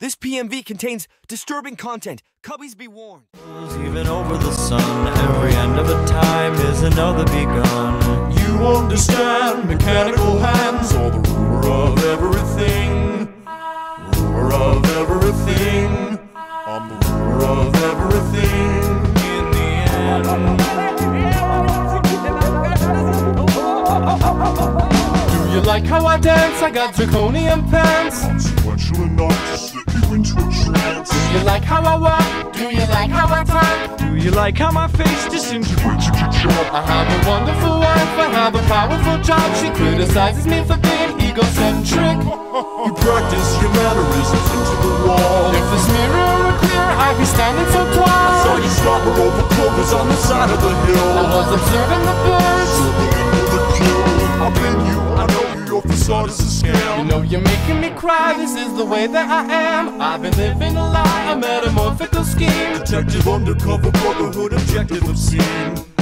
This PMV contains disturbing content. Cubbies be warned. Even over the sun, every end of a time is another begun. You understand mechanical hands, or the ruler of everything. Ruler of everything. I'm the ruler of everything. In the end. Do you like how I dance? I got draconian pants. Consequential enough to slip you like how I walk? Do you like how I talk? Do you like how my face disintegrates if you jump? I have a wonderful wife, I have a powerful job. She criticizes me for being egocentric. You practice your mannerisms into the wall. If this mirror were clear, I'd be standing so tall. Saw you slobber over clovers on the side of the hill. I was observing the birds. You, your facade is a scam. You know you're making me cry, this is the way that I am. I've been living a lie, a metamorphical scheme. Detective undercover brotherhood objective obscene.